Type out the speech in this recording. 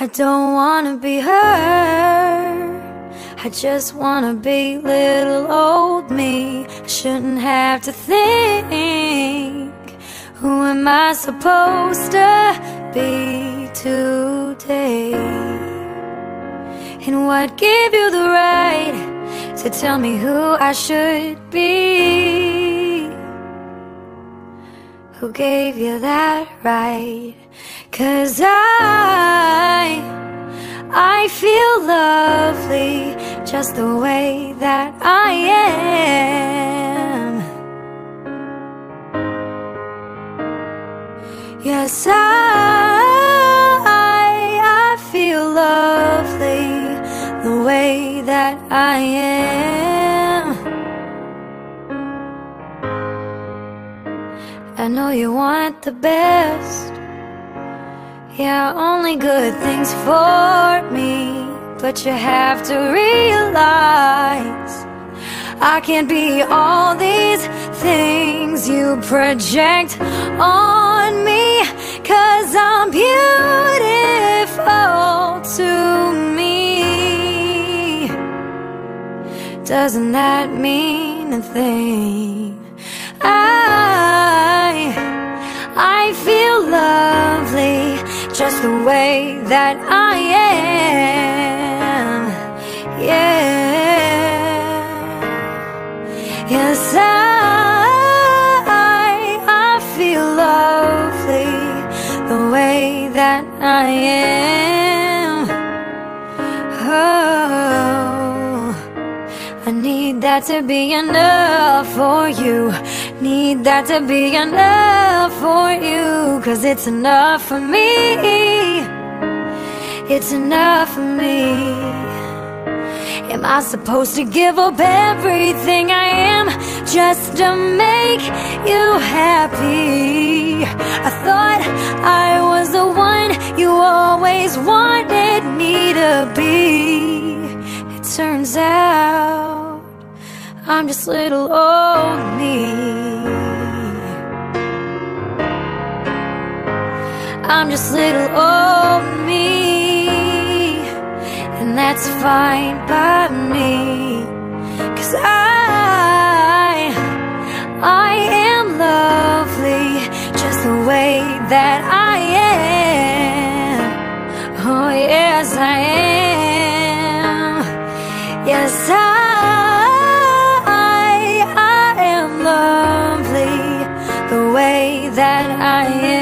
I don't wanna be her. I just wanna be little old me. I shouldn't have to think. Who am I supposed to be today? And what gave you the right to tell me who I should be? Who gave you that right? Cause I, I feel lovely just the way that I am. Yes, I, I feel lovely the way that I am. I know you want the best. Yeah, only good things for me. But you have to realize I can't be all these things you project on me. Cause I'm beautiful to me. Doesn't that mean a thing? I, I feel lovely just the way that I am. Yeah. Yes, I, I feel lovely the way that I am. I need that to be enough for you. Need that to be enough for you Cause it's enough for me. It's enough for me. Am I supposed to give up everything I am Just to make you happy? I thought I was the one you always wanted me to be. It turns out I'm just little old me I'm just little old me And that's fine by me. Cause I, I am lovely Just the way that I am. Oh yes I am. Yes I that I am.